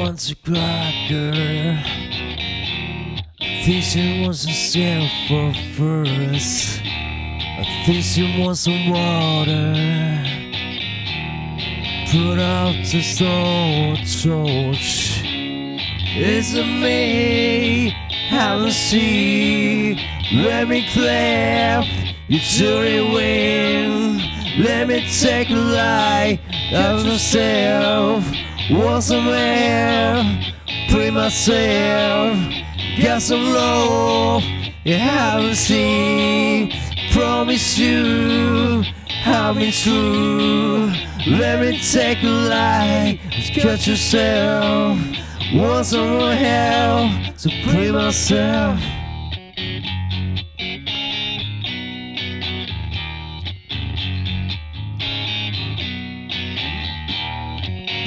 wants a cracker. I think she wants a sail for first. I think she wants some water. Put out the soul torch. It's a me, have a see. Let me clap, you dirty wind. Let me take a light of myself. Want somewhere, free myself. Got some love you haven't seen. Promise you, I'll be true. Let me take a lie, cut yourself. Want someone help to free myself.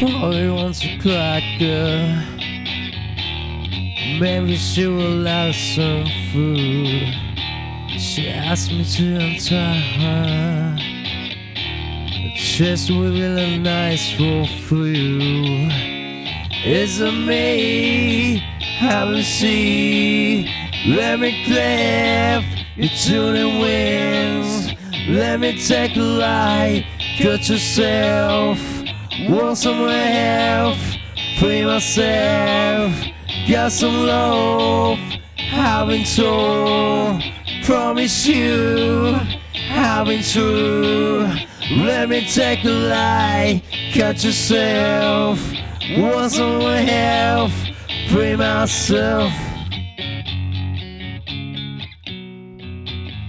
Polly wants a cracker. Maybe she will like some food. She asked me to untie her. The chest would be really nice for you. It's a me, haven't seen. Let me clap you to the winds. Let me take a light. cut yourself. Want some help, free myself. Got some love, haven't told. Promise you, I've been true. Let me take a lie, cut yourself. Want some help, free myself.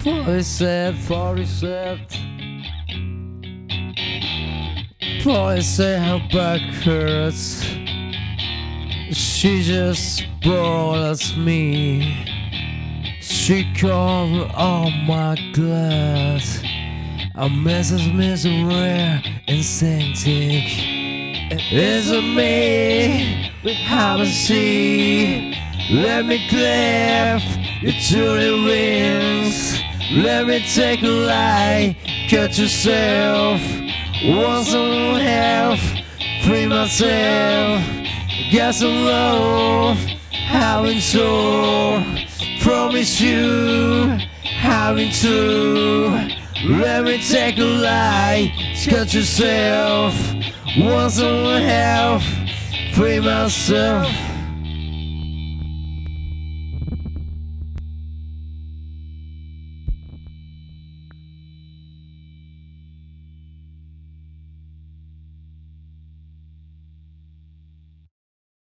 Polly said, Polly said. Polly say her back hurts. She just spoils me. She covered all my glass. A mess of misery sanctic. It's a me we haven't seen. Let me clap you to the winds. Let me take a lie, cut yourself. Want some help, free myself. Got some love, having soul. Promise you, having true. Let me take a lie, cut yourself. Want some help, free myself.